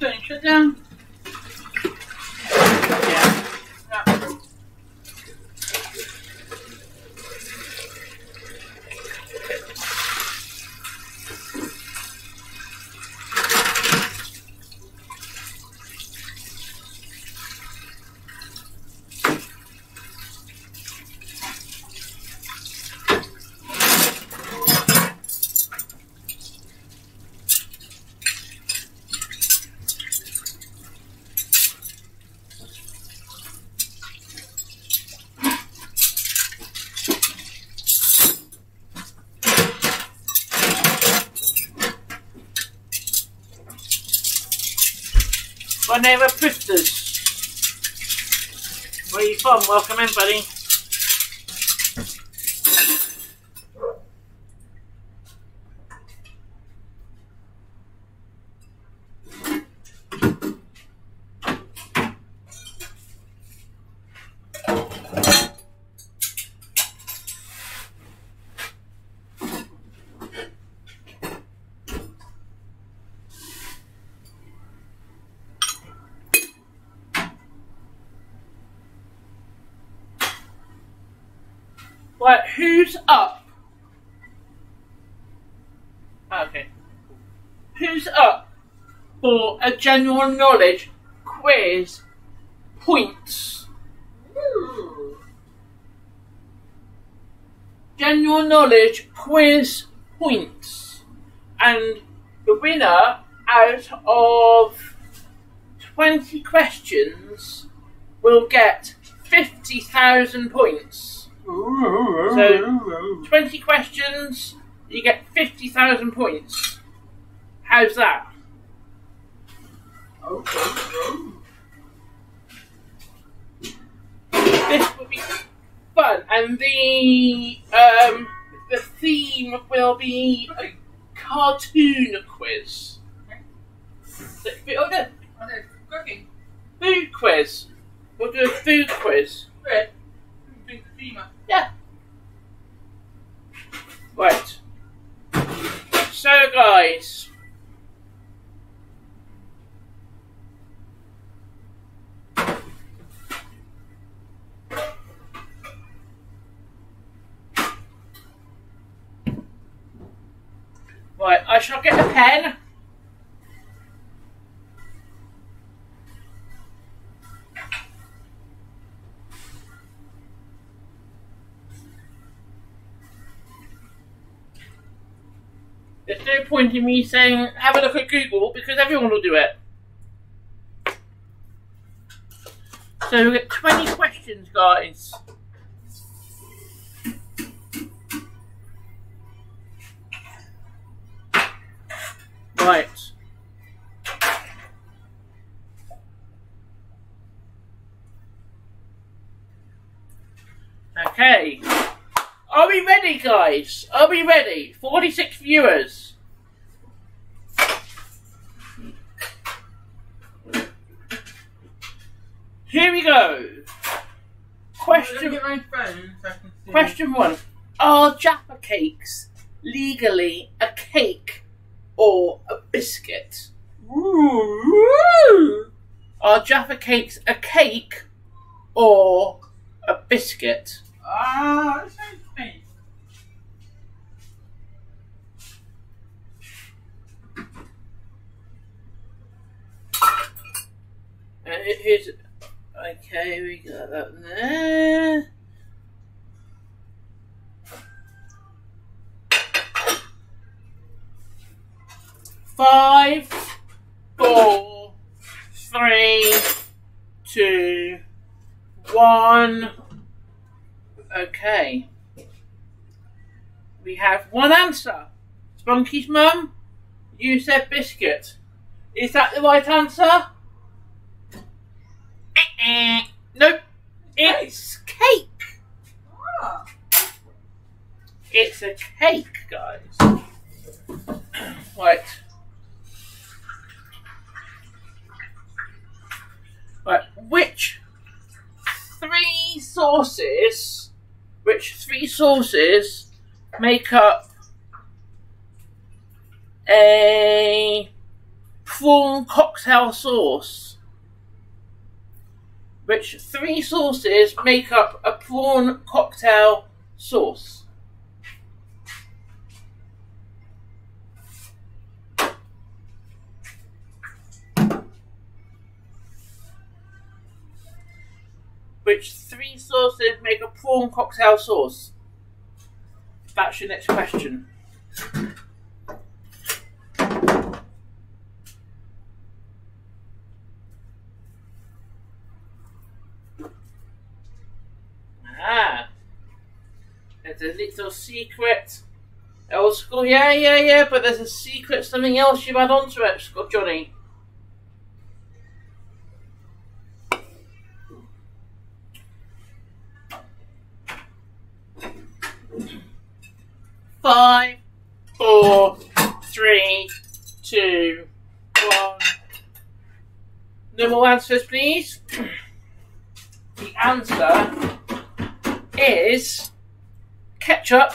You going shut down? Yeah. Yeah. My name is Pristas. Where you from? Welcome in, buddy. Right, who's up? Okay. Who's up for a general knowledge quiz points? General knowledge quiz points. And the winner out of 20 questions will get 50,000 points. So, 20 questions, you get 50,000 points. How's that? This will be fun, and the um, the theme will be a cartoon quiz. Oh no, Oh, no, food quiz. We'll do a food quiz. Good. Yeah. Right. So, guys. Right, I shall get a pen. There's no point in me saying, have a look at Google, because everyone will do it. So we've got 20 questions, guys. Right. Okay. Are we ready, guys? Are we ready? 46 viewers. Here we go. Question Get so I can see. Question one: Are Jaffa cakes legally a cake or a biscuit? Are Jaffa cakes a cake or a biscuit? Ah, that sounds nice. Okay. We got that there. Five, four, three, two, one. Okay. We have one answer. Spunky's mum, you said biscuit. Is that the right answer? Eh-eh. Nope. It's cake. Ah, It's a cake, guys. Right. Right. Which three sauces, which three sauces make up a prawn cocktail sauce? Which three sauces make up a prawn cocktail sauce? Which three sauces make a prawn cocktail sauce? That's your next question. Ah, there's a little secret. Old school, yeah, yeah, yeah, but there's a secret, something else you've had onto it, Scott Johnny. Five, four, three, two, one. No more answers, please. The answer is ketchup,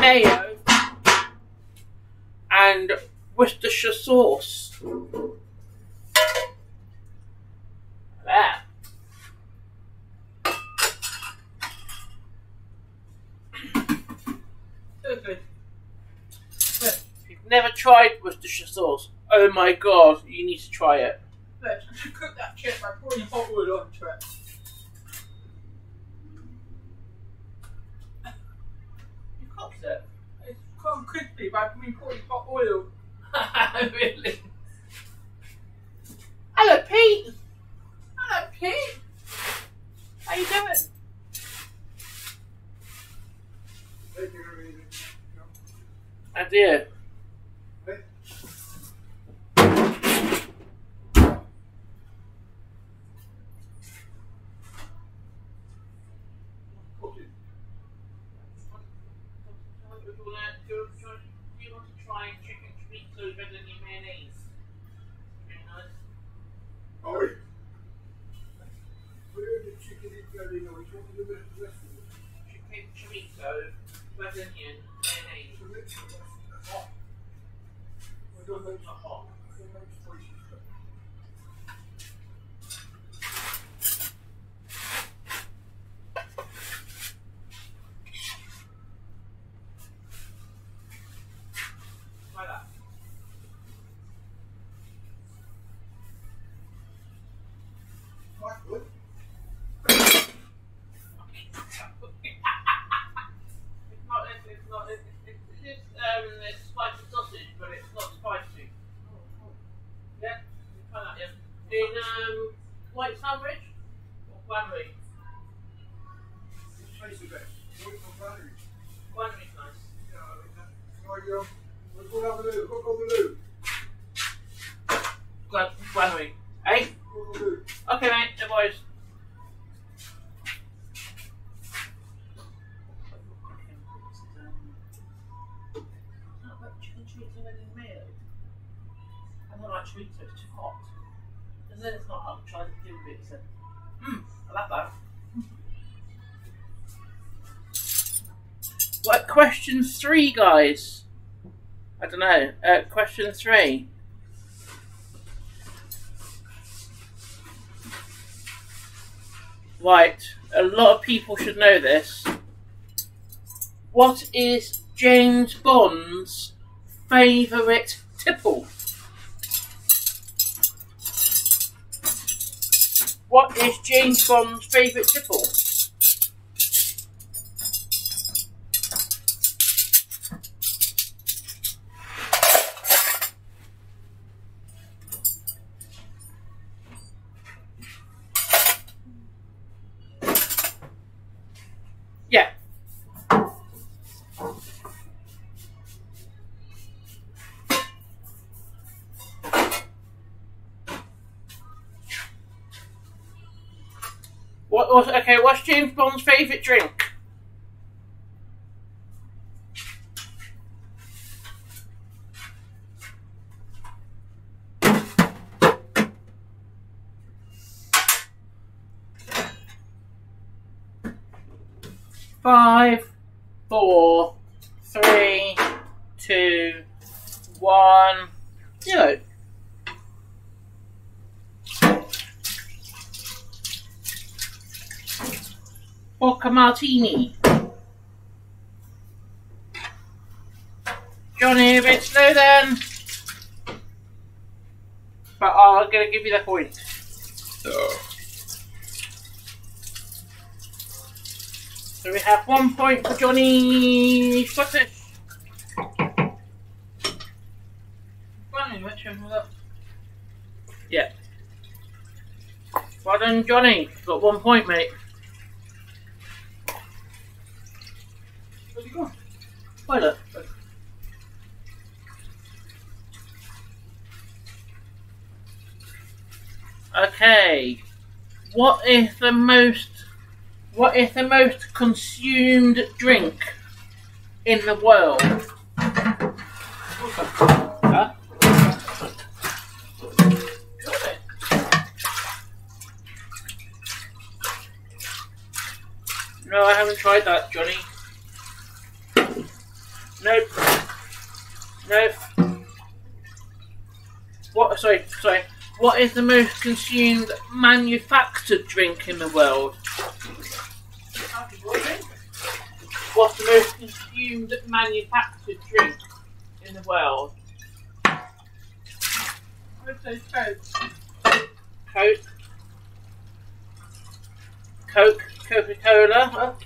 mayo, and Worcestershire sauce. There. good. If you've never tried Worcestershire sauce, oh my god, you need to try it. But I should cook that chip by pouring hot oil onto it. You cooked it. It's quite crispy by me pouring hot oil. really? Hello, Pete. Hello, Pete. How you doing? I did. Do you want to try chicken chorizo better than your mayonnaise? Very nice. Chicken chorizo better than your mayonnaise. Not hot. Try that. It's not, it's, it's not, it's, it's, it's, um, it's spicy sausage, but it's not spicy. Yeah, you try that, yeah. In, um, white sandwich or Granary? Granary's nice. Gran- Granary. Hey? Okay, mate, no boys. Like chorizo, it's too hot. And then it's not hot, try to deal with it. So, hmm, I love that. What, question three, guys? I don't know. Uh, question three. Right, a lot of people should know this. What is James Bond's favourite tipple? What is James Bond's favourite triple? What okay? What's James Bond's favourite drink? Five, four, three, two, one, zero. Vodka martini. Johnny, a bit slow then. But I'm gonna give you the point. So we have one point for Johnny Scottish. Johnny, which one was that? Yeah. Well done, Johnny. Got one point, mate. Toilet. Okay. What is the most what is the most consumed drink in the world? Huh? No, I haven't tried that, Johnny. Nope. Nope. What? Sorry, sorry. What is the most consumed manufactured drink in the world? What's the most consumed manufactured drink in the world? Coke. Coke. Coke, Coca Cola.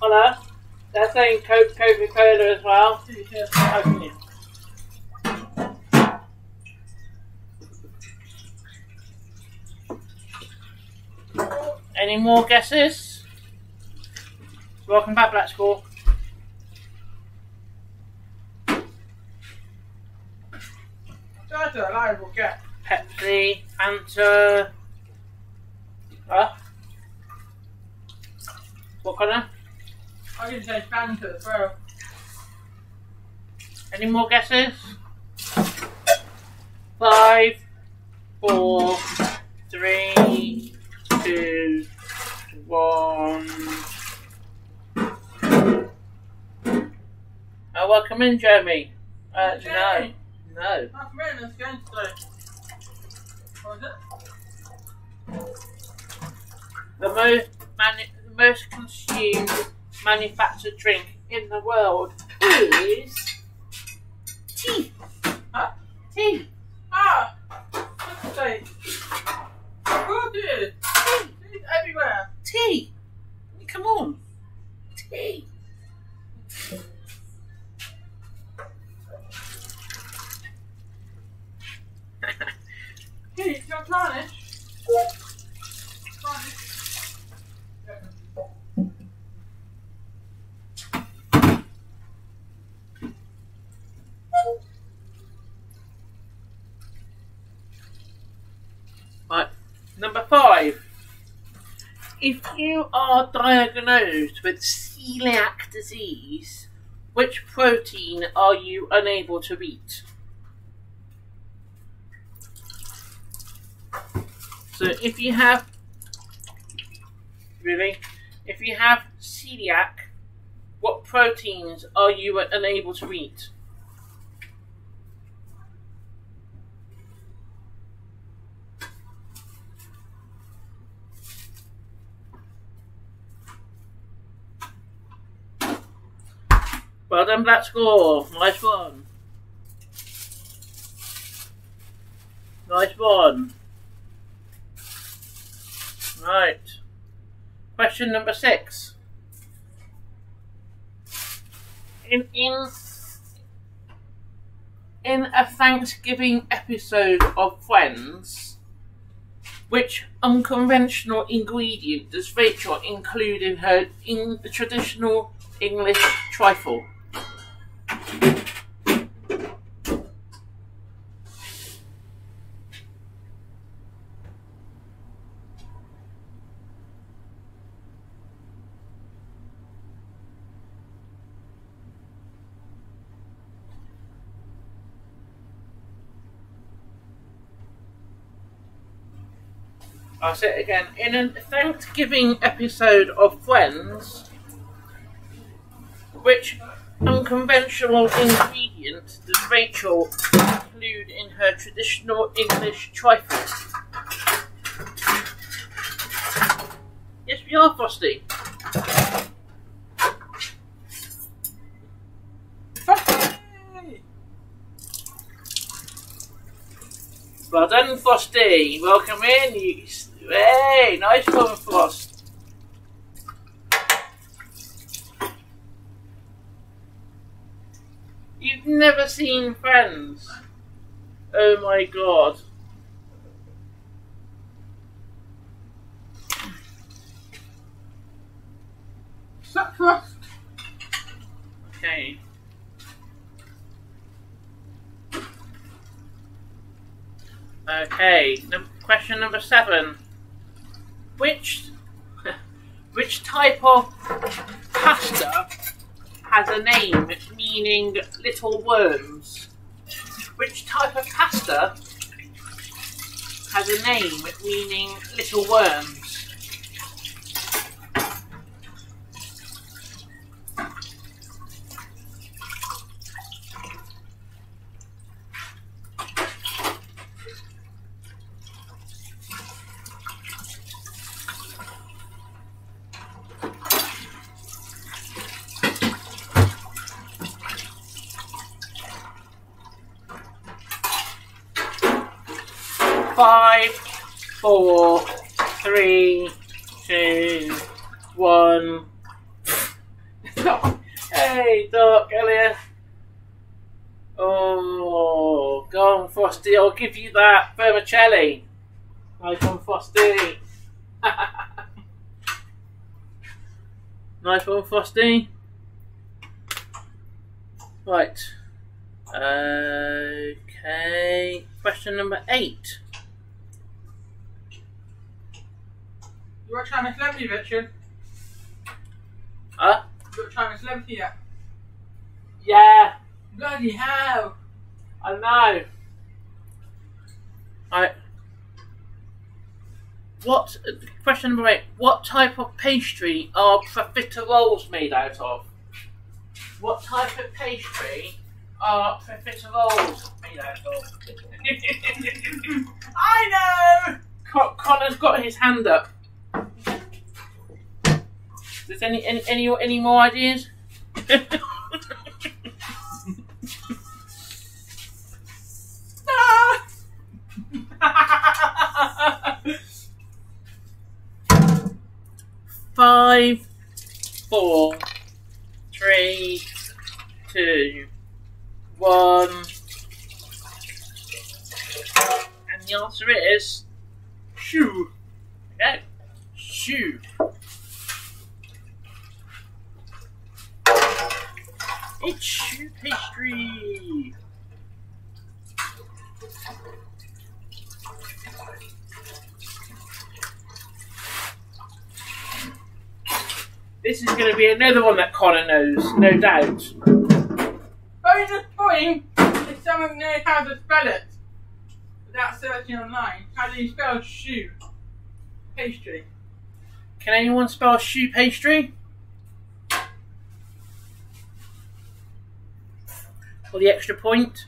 Hello. They're saying Coke, Coca Cola as well. Okay. Any more guesses? Welcome back, Black Score. That's a reliable guess. Pepsi, Fanta. Huh? What colour? I can say Fanta as well. Any more guesses? Five, four, three, two, one. Oh, welcome in, Jeremy. Uh, no, Jeremy. no. That's Rena's going to say. What is it? The most the most consumed manufactured drink in the world is tea. Huh? Tea. Ah! Let's say. Good dude. It's everywhere. Tea. Come on. Tea. Hey, you got garnish? Garnish. Right. Number five. If you are diagnosed with celiac disease, which protein are you unable to eat? So if you have really, if you have celiac, what proteins are you unable to eat? Well done, Black Score. Nice one. Nice one. Right. Question number six. In in in a Thanksgiving episode of Friends, which unconventional ingredient does Rachel include in her in the traditional English trifle? I'll say it again. In a Thanksgiving episode of Friends, which unconventional ingredient does Rachel include in her traditional English trifle? Yes, we are, Frosty. Well done, Frosty. Welcome in. You, hey, nice one, Frost. You've never seen Friends. Oh my god. Suck! Okay. Okay, question number seven. Which which type of pasta has a name meaning little worms? Which type of pasta has a name meaning little worms? Five, four, three, two, one. hey, Doc, Elliot. Oh, go on, Frosty. I'll give you that vermicelli. Nice one, Frosty. nice one, Frosty. Right. Okay. Question number eight. You got China Celebrity, Richard? Huh? You got China Celebrity yet? Yeah, Bloody hell! I know. I. What? Question number eight. What type of pastry are profiteroles made out of? What type of pastry are profiteroles made out of? I know! Con- Connor's got his hand up. Does any any any, any more ideas? Five, four, three, two, one. And the answer is choux. Okay. Choux. It's choux pastry. This is going to be another one that Connor knows, no doubt. Bonus point if someone knows how to spell it without searching online. How do you spell choux? Pastry. Can anyone spell choux pastry? For the extra point?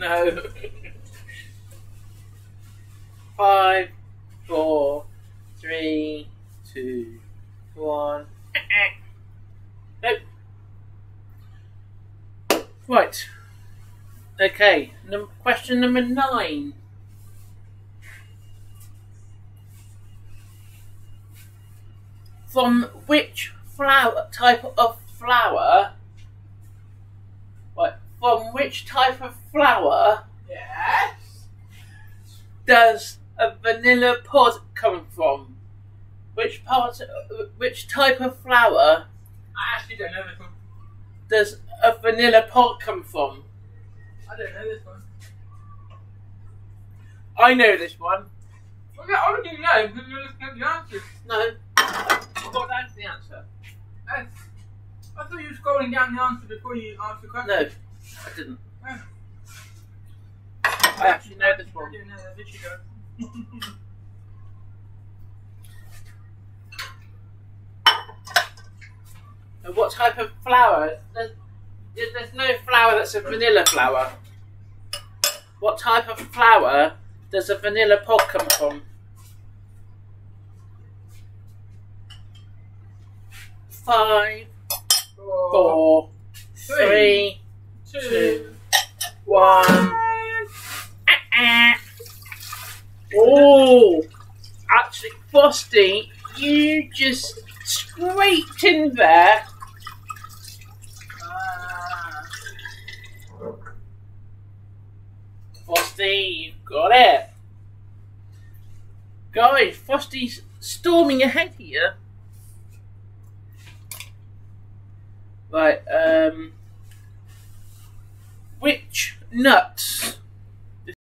No. Five, four, three, two, one. nope. Right. Okay. Num question number nine. From which flower type of flower from which type of flower Yes. does a vanilla pod come from? Which part? Which type of flower I actually don't know this one. does a vanilla pod come from? I don't know this one. I know this one. Well, yeah, I already know because you're looking at the answers. No, I've got down to the answer. Yes. I thought you were scrolling down the answer before you answered the question. No, I didn't. Oh. I actually know this I one. didn't know that. Did you go? And What type of flower? There's, there's no flower that's a vanilla flower. What type of flower does a vanilla pod come from? Five, four, three, two, two, one. Oh, actually, Frosty, you just scraped in there. Ah. Frosty, you got it. Guys, Frosty's storming ahead here. Right, um. Which nuts.